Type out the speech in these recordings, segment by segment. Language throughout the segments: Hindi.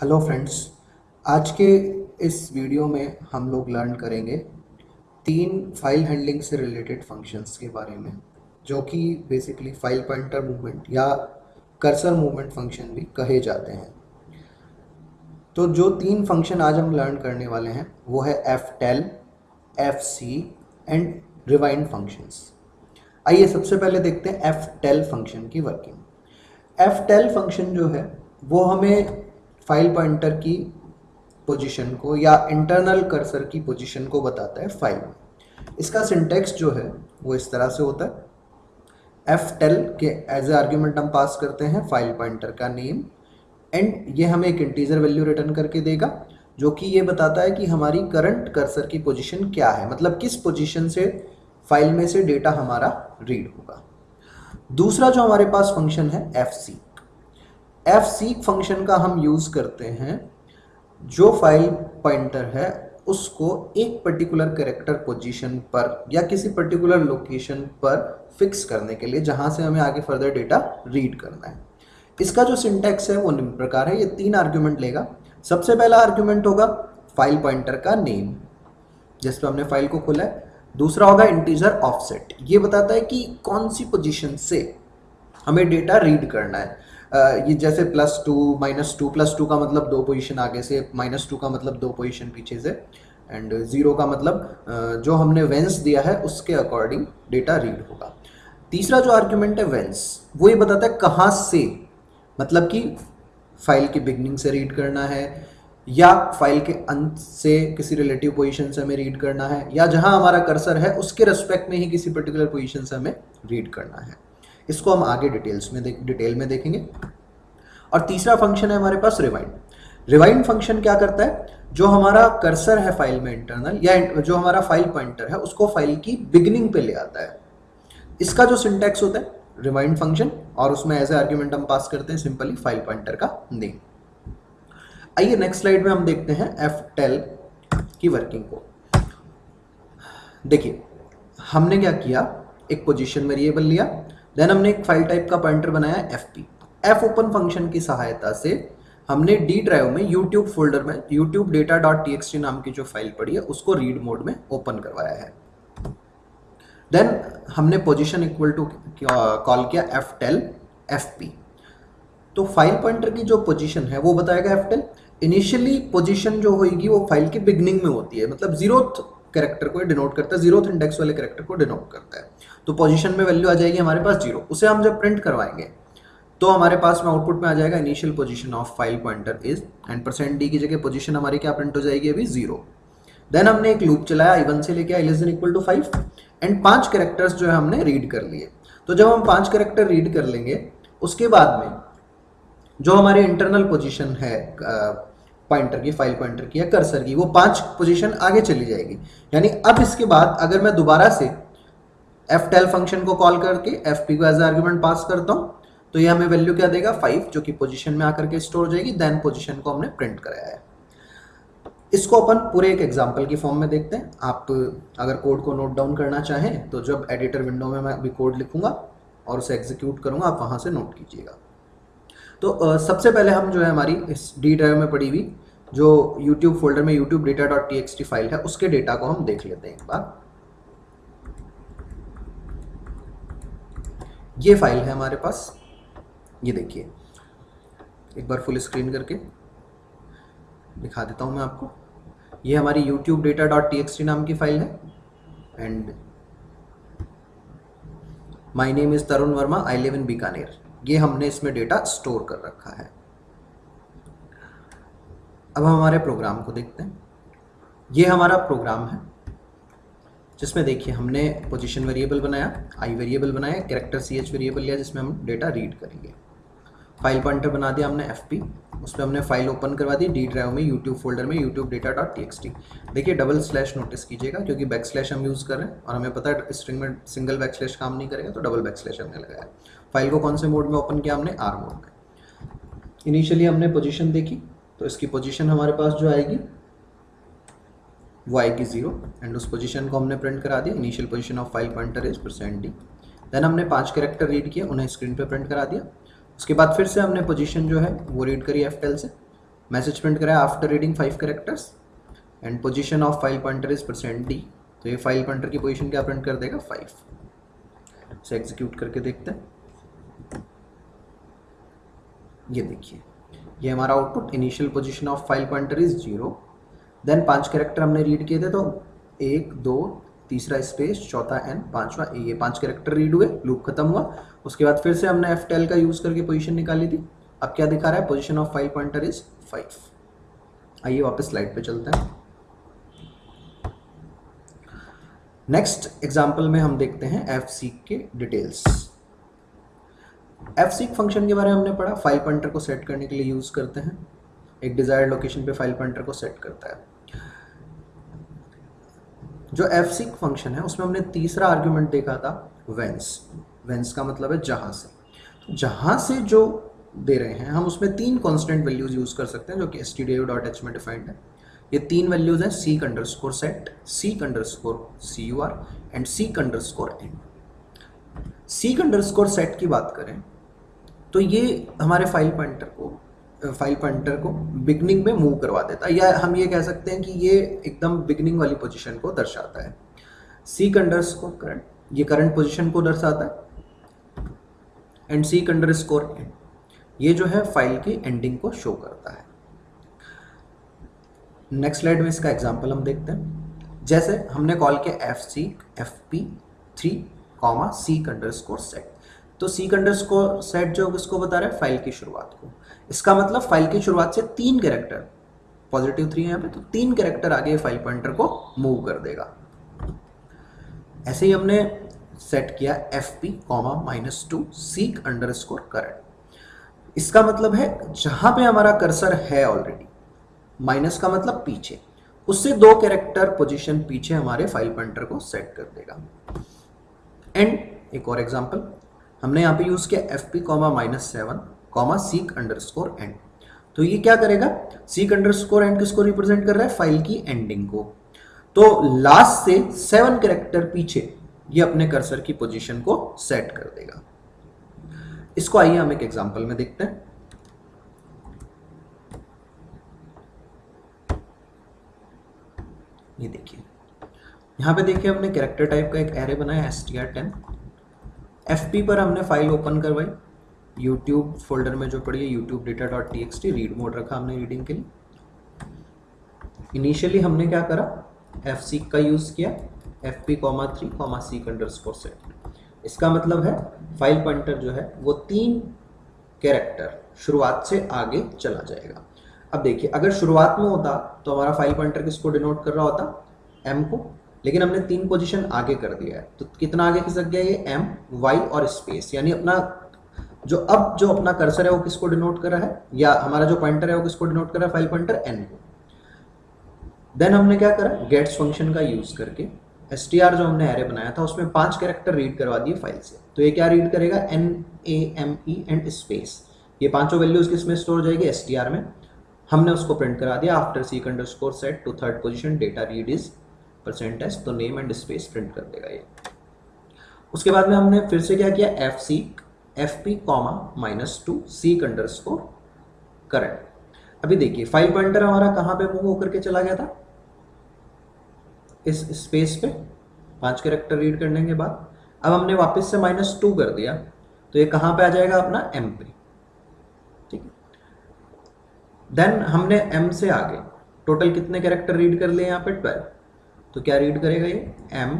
हेलो फ्रेंड्स आज के इस वीडियो में हम लोग लर्न करेंगे तीन फ़ाइल हैंडलिंग से रिलेटेड फ़ंक्शंस के बारे में, जो कि बेसिकली फ़ाइल पॉइंटर मूवमेंट या कर्सर मूवमेंट फ़ंक्शन भी कहे जाते हैं। तो जो तीन फ़ंक्शन आज हम लर्न करने वाले हैं, वो है F tell F seek and rewind functions आइए सबसे पहले देखते हैं एफ़ टेल फ़ंक्शन की वर्किंग एफ़ टेल फ़ंक्शन जो है, वो हमें फ़ाइल पॉइंटर की पोजीशन को या इंटरनल कर्सर की पोजीशन को बताता है फ़ाइल। इसका सिंटेक्स जो है, वो इस तरह से होता है। एफ़ टेल के एज ए आर्ग्यूमेंट हम पास करते हैं फ़ाइल पॉइंटर का नेम एंड ये हमें एक इंटीजर वैल्यू रिटर्न करके देगा, जो कि ये बताता है कि हमारी करंट कर्सर की पोजीशन क्या है। मतलब किस पोजीशन से फ़ाइल में से डेटा हमारा रीड होगा। दूसरा जो हमारे पास फ़ंक्शन है F seek F seek function का हम यूज़ करते हैं, जो फ़ाइल पॉइंटर है, उसको एक पर्टिकुलर करेक्टर पोजीशन पर या किसी पर्टिकुलर लोकेशन पर फिक्स करने के लिए, जहाँ से हमें आगे फर्दर डेटा रीड करना है। इसका जो सिंटेक्स है, वो निम्न प्रकार है। ये तीन आर्ग्यूमेंट लेगा। सबसे पहला आर्ग्यूमेंट होगा फ़ाइल पॉइंटर का नेम जिस पर हमने फ़ाइल को खोला है। दूसरा होगा इंटीजर ऑफसेट ये बताता है कि कौन सी पोजीशन से हमें डेटा रीड करना है। ये जैसे plus two minus two plus two का मतलब दो पोजीशन आगे से माइनस टू का मतलब दो पोजीशन पीछे से एंड ज़ीरो का मतलब जो हमने वेंस दिया है, उसके अकॉर्डिंग डेटा रीड होगा। तीसरा जो आर्ग्यूमेंट है वेंस वो ये बताता है कहाँ से मतलब कि फ़ाइल की बिगनिंग से रीड करना है, या फ़ाइल के अंत से किसी रिलेटिव पोजीशन से हमें रीड करना है, या जहाँ हमारा कर्सर है, उसके रेस्पेक्ट में ही किसी पर्टिकुलर पोजीशन से हमें रीड करना है। इसको हम आगे डिटेल्स में डिटेल में देखेंगे। और तीसरा फ़ंक्शन है हमारे पास रिवाइंड रिवाइंड फ़ंक्शन क्या करता है? जो हमारा कर्सर है फ़ाइल में इंटरनल या जो हमारा फ़ाइल पॉइंटर है, उसको फ़ाइल की बिगनिंग पे ले आता है। इसका जो सिंटेक्स होता है रिवाइंड फ़ंक्शन और उसमें एज ए आर्ग्यूमेंट हम पास करते हैं सिंपली फ़ाइल पॉइंटर का नेम आइए नेक्स्ट स्लाइड में हम देखते हैं एफ़ टेल की वर्किंग को। देखिए, हमने क्या किया? एक पोजीशन वेरिएबल लिया देन हमने एक फ़ाइल टाइप का पॉइंटर बनाया F P F open function की सहायता से हमने डी ड्राइव में यूट्यूब फोल्डर में YouTube data dot T XT नाम की जो फ़ाइल पड़ी है, उसको रीड मोड में ओपन करवाया है। देन हमने पोजीशन इक्वल टू कॉल किया एफ़ टेल एफ़ पी तो फ़ाइल पॉइंटर की जो पोजीशन है, वो बताएगा एफ़ टेल इनिशियली पोजीशन जो होगी वो फ़ाइल की बिगनिंग में होती है मतलब जीरोथ कैरेक्टर को डिनोट करता है जीरोथ इंडेक्स वाले कैरेक्टर को डिनोट करता है। तो पोजीशन में वैल्यू आ जाएगी हमारे पास ज़ीरो उसे हम जब प्रिंट करवाएँगे तो हमारे पास में आउटपुट में आ जाएगा initial position of file pointer is and percent D की जगह पोजीशन हमारी क्या प्रिंट हो जाएगी अभी? ज़ीरो देन हमने एक लूप चलाया आई से लेके I less equal to five and पाँच कैरेक्टर्स जो है हमने रीड कर लिए। तो जब हम पाँच कैरेक्टर रीड कर लेंगे, उसके बाद में जो हमारी इंटरनल पोजीशन है पॉइंटर की फ़ाइल पॉइंटर की या कर्सर की, वो पाँच पोजीशन आगे चली जाएगी। यानी अब इसके बाद अगर मैं दोबारा से एफ़ टेल फ़ंक्शन को कॉल करके एफ़ पी को एज आर्ग्यूमेंट पास करता हूँ तो ये हमें वैल्यू क्या देगा? फाइव जो कि पोजीशन में आकर के स्टोर हो जाएगी देन पोजीशन को हमने प्रिंट कराया है। इसको अपन पूरे एक एग्ज़ाम्पल की फॉर्म में देखते हैं। आप अगर कोड को नोट डाउन करना चाहें तो जब एडिटर विंडो में मैं अभी कोड लिखूँगा और उसे एग्जीक्यूट करूँगा, आप वहाँ से नोट कीजिएगा। तो uh, सबसे पहले हम जो है हमारी इस डी ड्राइव में पड़ी हुई जो यूट्यूब फोल्डर में YouTube data dot TXT file है उसके डेटा को हम देख लेते हैं एक बार। ये फ़ाइल है हमारे पास। ये देखिए। एक बार फुल स्क्रीन करके दिखा देता हूँ मैं आपको। ये हमारी यूट्यूब डेटा डॉट टीएक्सटी नाम की फ़ाइल है। And my name is Tarun Verma I live in Bikaner. ये हमने इसमें डेटा स्टोर कर रखा है। अब हम हमारे प्रोग्राम को देखते हैं। ये हमारा प्रोग्राम है, जिसमें देखिए हमने पोजीशन वेरिएबल बनाया आई वेरिएबल बनाया कैरेक्टर सी एच वेरिएबल लिया, जिसमें हम डेटा रीड करेंगे। फ़ाइल पॉइंटर बना दिया हमने एफ़ पी उसमें हमने फ़ाइल ओपन करवा दी डी ड्राइव में यूट्यूब फोल्डर में YouTube data dot T X T देखिए डबल स्लैश नोटिस कीजिएगा, क्योंकि बैक स्लैश हम यूज़ कर रहे हैं, और हमें पता है स्ट्रिंग में सिंगल बैक स्लैश काम नहीं करेगा तो डबल बैक स्लैश हमने लगाया। फ़ाइल को कौन से मोड में ओपन किया हमने? आर मोड में। इनिशियली हमने पोजिशन देखी तो इसकी पोजिशन हमारे पास जो आएगी वो आएगी ज़ीरो एंड उस पोजीशन को हमने प्रिंट करा दिया। Initial position of file pointer is percent D then हमने पाँच कैरेक्टर रीड किए, उन्हें स्क्रीन पे प्रिंट करा दिया। उसके बाद फिर से हमने पोजीशन जो है, वो रीड करी एफ़ से। मैसेज प्रिंट कराया after reading five characters and position of file pointer is percent D तो ये फ़ाइल पॉइंटर की पोजिशन क्या प्रिंट कर देगा? फाइव से एग्जीक्यूट करके देखते हैं। ये देखिए, ये हमारा output initial position of file pointer is zero then पाँच कैरेक्टर हमने रीड किए थे तो एक, दो, तीसरा स्पेस चौथा एन पांचवा, ये पाँच कैरेक्टर रीड हुए लूप खत्म हुआ। उसके बाद फिर से हमने एफ़ टेल का यूज़ करके पोजीशन निकाली थी। अब क्या दिखा रहा है? Position of file pointer is five आइए वापस स्लाइड पे चलते हैं। नेक्स्ट एग्ज़ाम्पल में हम देखते हैं एफ़ सीक के डिटेल्स एफ़ सीक फ़ंक्शन के बारे में हमने पढ़ा फ़ाइल पॉइंटर को सेट करने के लिए यूज़ करते हैं। एक डिज़ायर्ड लोकेशन पे फ़ाइल पॉइंटर को सेट करता है। जो एफ़ सीक फ़ंक्शन है, उसमें हमने तीसरा आर्ग्यूमेंट देखा था वेंस वेंस का मतलब है जहाँ से। तो जहाँ से जो दे रहे हैं, हम उसमें तीन कॉन्स्टेंट वैल्यूज़ यूज़ कर सकते हैं, जो कि एस टी डॉट एच में डिफाइंड है ये तीन वैल्यूज़ हैं seek underscore set seek underscore C U R and seek underscore N seek underscore set की बात करें तो ये हमारे फ़ाइल पॉइंटर को फ़ाइल पॉइंटर को बिगनिंग में मूव करवा देता है। या हम ये कह सकते हैं कि ये एकदम बिगनिंग वाली पोजीशन को दर्शाता है। सी अंडर स्कोर करंट ये करंट पोजीशन को दर्शाता है। And seek underscore and ये जो है फ़ाइल की एंडिंग को शो करता है। नेक्स्ट स्लाइड में इसका एग्जांपल हम देखते हैं। जैसे हमने कॉल किया F seek F P three comma seek underscore set तो सी अंडर स्कोर सेट जो किसको बता रहा है फ़ाइल की शुरुआत को। इसका मतलब फ़ाइल की शुरुआत से तीन कैरेक्टर पॉजिटिव थ्री है यहाँ पे तो तीन कैरेक्टर आगे फ़ाइल पॉइंटर को मूव कर देगा। ऐसे ही हमने सेट किया F P comma minus two seek underscore current इसका मतलब है, जहाँ पे हमारा कर्सर है ऑलरेडी माइनस का मतलब पीछे, उससे दो कैरेक्टर पोजीशन पीछे हमारे फ़ाइल पॉइंटर को सेट कर देगा। एंड एक और एग्ज़ाम्पल हमने यहाँ पे यूज़ किया F P comma minus seven comma seek underscore and तो ये क्या करेगा? सीक अंडर स्कोर एंड किसको रिप्रेजेंट कर रहा है? फ़ाइल की एंडिंग को. तो लास्ट से सेवन कैरेक्टर पीछे ये अपने कर्सर की पोजीशन को सेट कर देगा. इसको आइए हम एक एग्जांपल में देखते हैं. ये देखिए। यहाँ पे देखिए हमने कैरेक्टर टाइप का एक एरे बनाया S T R ten F पर हमने फ़ाइल ओपन करवाई। यूट्यूब फोल्डर में जो पड़ी है YouTube data dot T X T read mode रखा हमने रीडिंग के लिए। इनिशियली हमने क्या करा? एफ़ सीक का यूज़ किया। F P comma three comma seek underscore set इसका मतलब है फ़ाइल पॉइंटर जो है, वो तीन कैरेक्टर शुरुआत से आगे चला जाएगा। अब देखिए, अगर शुरुआत में होता तो हमारा फ़ाइल पॉइंटर किसको डिनोट कर रहा होता? एम को। लेकिन हमने तीन पोजीशन आगे कर दिया है। तो कितना आगे खिसक गया ये? एम वाई और स्पेस यानी अपना जो अब जो अपना कर्सर है वो किसको डिनोट कर रहा है? या हमारा जो पॉइंटर है वो किसको डिनोट कर रहा है? फ़ाइल पॉइंटर एन को। देन हमने क्या करा? गेट्स फ़ंक्शन का यूज़ करके एस जो हमने एरे बनाया था, उसमें पाँच कैरेक्टर रीड करवा दिए फ़ाइल से। तो ये क्या रीड करेगा? N A M E and space ये पाँचों वैल्यूज़ किसमें स्टोर हो जाएगी? एस में। हमने उसको प्रिंट करा दिया। After seek underscore set to third position data read is percentage तो नेम एंड स्पेस प्रिंट कर देगा ये। उसके बाद में हमने फिर से क्या किया? F seek F P comma minus two seek underscore current अभी देखिए फ़ाइल पॉइंटर हमारा कहाँ पे मूव होकर के चला गया था? इस स्पेस पे। पाँच कैरेक्टर रीड करने के बाद। अब हमने वापस से माइनस टू कर दिया। तो ये कहाँ पे आ जाएगा अपना? एम पे। ठीक देन हमने एम से आगे टोटल कितने कैरेक्टर रीड कर लिए यहाँ पे? ट्वेल्व तो क्या रीड करेगा ये? M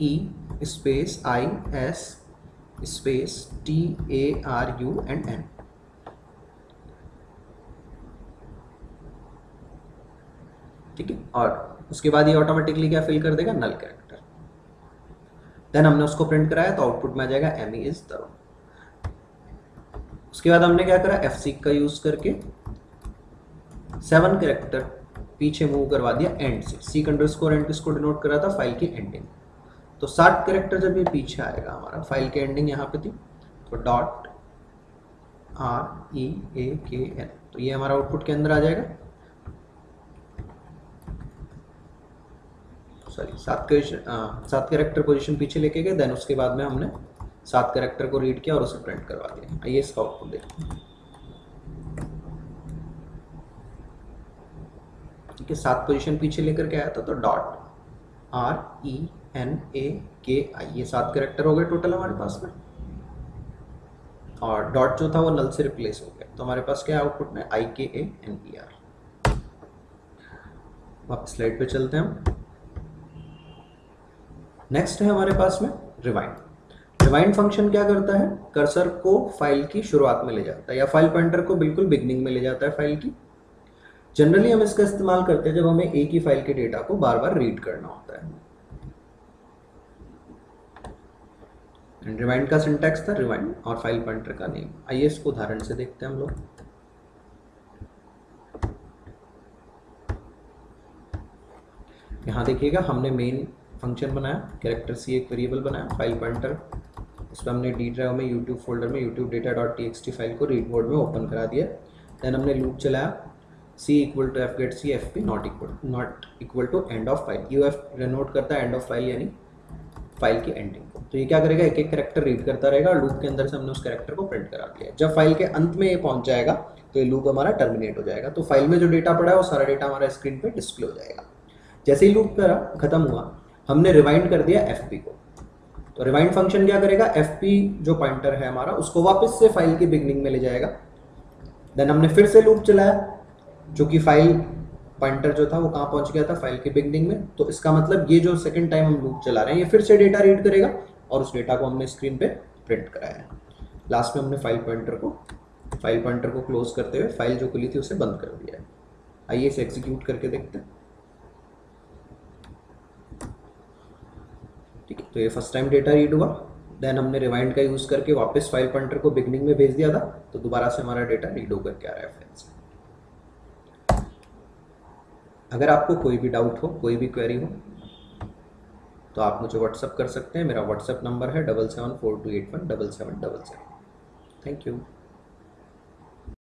E space I S space T A R U and N ठीक है? और उसके बाद ये ऑटोमेटिकली क्या फिल कर देगा? नल कैरेक्टर देन हमने उसको प्रिंट कराया तो आउटपुट में आ जाएगा एम ई इज़ तरुण उसके बाद हमने क्या करा? एफ़ का यूज़ करके सेवन कैरेक्टर पीछे मूव करवा दिया एंड से। सीक अंडर स्कोर एंड किसको डिनोट करा था फ़ाइल की एंडिंग तो सात कैरेक्टर जब ये पीछे आएगा हमारा फ़ाइल की एंडिंग यहाँ पे थी तो डॉट आर ई ए के एन तो ये हमारा आउटपुट के अंदर आ जाएगा। सॉरी सात सात कैरेक्टर पोजीशन पीछे लेके गए देन उसके बाद में हमने सात करेक्टर को रीड किया और उसे प्रिंट करवा दिया। आइए इसका आउटपुट देखते हैं। ठीक है, सात पोजीशन पीछे लेकर के आया था तो dot R E N A K I ये सात करेक्टर हो गए टोटल हमारे पास में। और डॉट जो था वो नल से रिप्लेस हो गया। तो हमारे पास क्या आउटपुट में I K A N E R वापस स्लाइड पे चलते हैं हम। नेक्स्ट है हमारे पास में रिवाइंड रिवाइंड फ़ंक्शन क्या करता है? कर्सर को फ़ाइल की शुरुआत में ले जाता है या फ़ाइल पॉइंटर को बिल्कुल बिगनिंग में ले जाता है फ़ाइल की। जनरली हम इसका इस्तेमाल करते हैं जब हमें एक ही फ़ाइल के डेटा को बार बार रीड करना होता है। रिवाइंड का सिंटैक्स था रिवाइंड और फ़ाइल पॉइंटर का नेम आइए इसको उदाहरण से देखते हैं हम लोग। यहाँ देखिएगा, हमने मेन फ़ंक्शन बनाया कैरेक्टर सी एक वेरिएबल बनाया फ़ाइल पॉइंटर उस पर हमने डी ड्राइव में यूट्यूब फोल्डर में YouTube data dot T file को रीड मोड में ओपन करा दिया। देन हमने लूप चलाया। C equal to F get C F P not equal not equal to end of file U F denote करता है एंड ऑफ़ फ़ाइल यानी फ़ाइल की एंडिंग तो ये क्या करेगा? एक एक करेक्टर रीड करता रहेगा लूप के अंदर से हमने उस करेक्टर को प्रिंट करा दिया जब फ़ाइल के अंत में ये पहुँच जाएगा तो ये लूप हमारा टर्मिनेट हो जाएगा। तो फ़ाइल में जो डेटा पड़ा है, वो सारा डेटा हमारा स्क्रीन पे डिस्प्ले हो जाएगा। जैसे ही लूप करा, खत्म हुआ, हमने रिवाइंड कर दिया एफ़ को। तो रिवाइंड फ़ंक्शन क्या करेगा? एफ़ जो पॉइंटर है हमारा, उसको वापस से फ़ाइल की बिगनिंग में ले जाएगा। देन हमने फिर से लूप चलाया। जो कि फ़ाइल पॉइंटर जो था वो कहाँ पहुँच गया था? फ़ाइल के बिगनिंग में। तो इसका मतलब ये जो सेकंड टाइम हम लूप चला रहे हैं, ये फिर से डेटा रीड करेगा और उस डेटा को हमने स्क्रीन पे प्रिंट कराया है। लास्ट में हमने फ़ाइल पॉइंटर को फ़ाइल पॉइंटर को क्लोज करते हुए फ़ाइल जो खुली थी उसे बंद कर दिया है। आइए इसे एग्जीक्यूट करके देखते हैं। ठीक है तो ये फ़र्स्ट टाइम डेटा रीड हुआ। देन हमने रिवाइंड का यूज़ करके वापस फ़ाइल पॉइंटर को बिगनिंग में भेज दिया था। तो दोबारा से हमारा डेटा रीड होकर के आ रहा है फ़ाइल से अगर आपको कोई भी डाउट हो, कोई भी क्वेरी हो तो आप मुझे व्हाट्सअप कर सकते हैं। मेरा व्हाट्सअप नंबर है double seven four two eight one double seven double seven thank you